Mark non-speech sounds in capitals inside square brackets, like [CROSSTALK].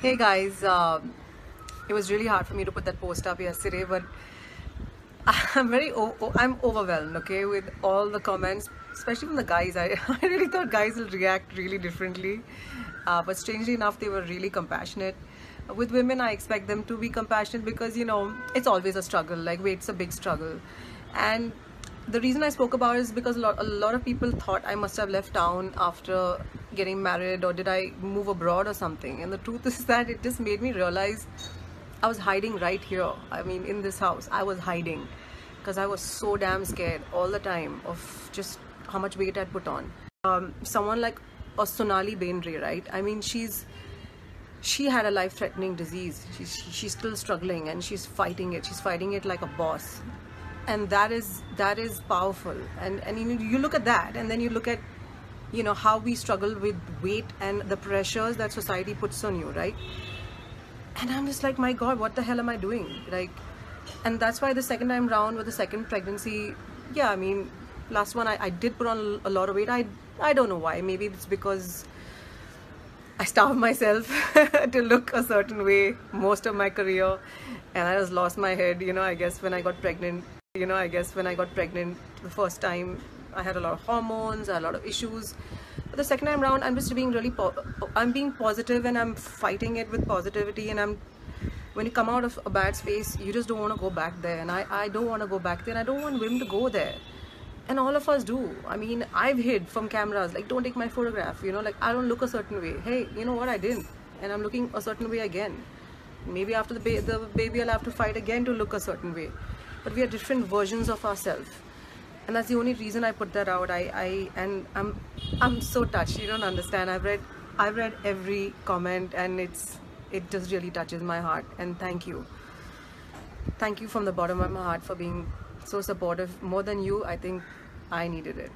Hey guys, um, it was really hard for me to put that post up yesterday, but [LAUGHS] I'm very I'm overwhelmed, okay, with all the comments, especially from the guys. I, [LAUGHS] I really thought guys will react really differently, uh, but strangely enough, they were really compassionate. With women, I expect them to be compassionate because you know it's always a struggle. Like, weight's a big struggle, and the reason I spoke about is because a lot, a lot of people thought I must have left town after getting married or did I move abroad or something. And the truth [LAUGHS] is that it just made me realize I was hiding right here. I mean, in this house, I was hiding because I was so damn scared all the time of just how much weight I'd put on. Um, someone like a Sonali Bendre, right? I mean, she's she had a life-threatening disease. She's she's still struggling and she's fighting it. She's fighting it like a boss and that is that is powerful. And and you, you look at that and then you look at you know how we struggle with weight and the pressures that society puts on you right? And i'm just like my god what the hell am i doing? Like and that's why the second time round with the second pregnancy yeah i mean last one i, I did put on a lot of weight. I i don't know why. Maybe it's because I starved myself [LAUGHS] to look a certain way most of my career and I just lost my head you know I guess when I got pregnant you know, I guess when I got pregnant the first time, I had a lot of hormones, a lot of issues. But the second time around, I'm just being really, I'm being positive and I'm fighting it with positivity. And I'm, when you come out of a bad space, you just don't want to go back there. And I, I don't want to go back there. And I don't want women to go there. And all of us do. I mean, I've hid from cameras, like, don't take my photograph. You know, like, I don't look a certain way. Hey, you know what? I didn't. And I'm looking a certain way again. Maybe after the, ba the baby, I'll have to fight again to look a certain way but we are different versions of ourselves. And that's the only reason I put that out. I, I and I'm I'm so touched. You don't understand. I've read I've read every comment and it's it just really touches my heart. And thank you. Thank you from the bottom of my heart for being so supportive. More than you I think I needed it